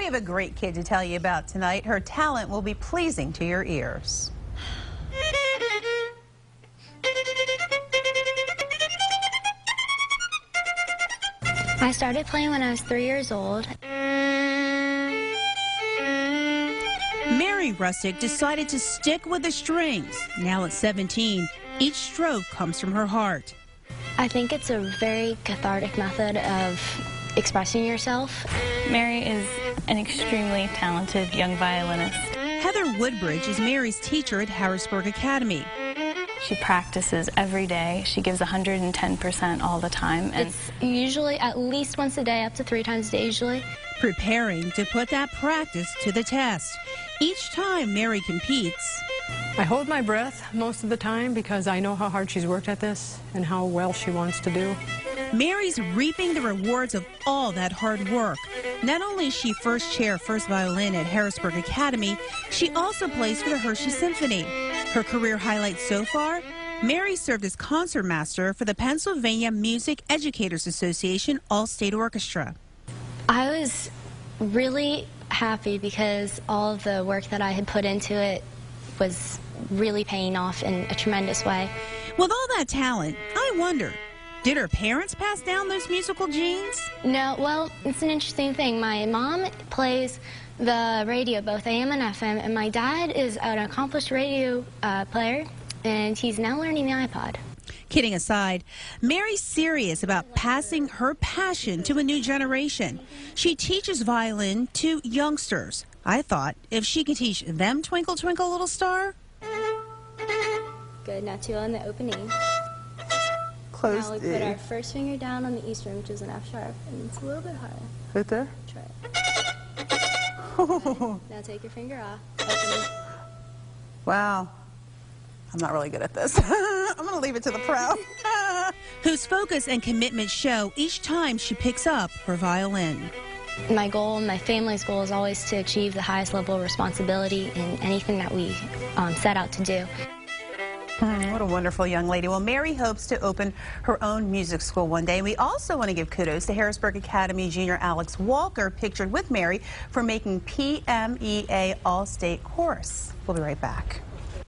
We have a great kid to tell you about tonight. Her talent will be pleasing to your ears. I started playing when I was three years old. Mary Russek decided to stick with the strings. Now at 17, each stroke comes from her heart. I think it's a very cathartic method of expressing yourself. Mary is an extremely talented young violinist. Heather Woodbridge is Mary's teacher at Harrisburg Academy. She practices every day. She gives 110% all the time. And it's usually at least once a day, up to three times a day usually. Preparing to put that practice to the test. Each time Mary competes, I hold my breath most of the time because I know how hard she's worked at this and how well she wants to do. Mary's reaping the rewards of all that hard work. Not only is she first chair first violin at Harrisburg Academy, she also plays for the Hershey Symphony. Her career highlights so far Mary served as concertmaster for the Pennsylvania Music Educators Association All State Orchestra. I was really happy because all of the work that I had put into it was really paying off in a tremendous way. With all that talent, I wonder, did her parents pass down those musical genes? No, well, it's an interesting thing. My mom plays the radio, both AM and FM, and my dad is an accomplished radio uh, player, and he's now learning the iPod. Kidding aside, Mary's serious about passing her passion to a new generation. She teaches violin to youngsters. I thought if she could teach them Twinkle Twinkle Little Star. Good, now two on the opening. Close now we put our first finger down on the E string, which is an F sharp, and it's a little bit higher. Right there? Try it. now take your finger off. Open wow. I'm not really good at this. I'm going to leave it to the pro. Whose focus and commitment show each time she picks up her violin. My goal, my family's goal is always to achieve the highest level of responsibility in anything that we um, set out to do. Mm, what a wonderful young lady. Well, Mary hopes to open her own music school one day. We also want to give kudos to Harrisburg Academy junior Alex Walker, pictured with Mary, for making PMEA All-State Chorus. We'll be right back.